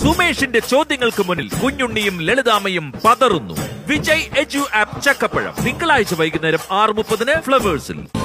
സുമേഷിന്റെ ചോദ്യങ്ങൾക്ക് മുന്നിൽ കുഞ്ഞുണ്ണിയും ലളിതാമയും പതറുന്നു. വിജയ് എജു ആപ്പ് ചക്കപ്പഴം. തിങ്കളാഴ്ച വൈകുന്നേരം ആറ് മുപ്പതിന് ഫ്ലവേഴ്സിൽ.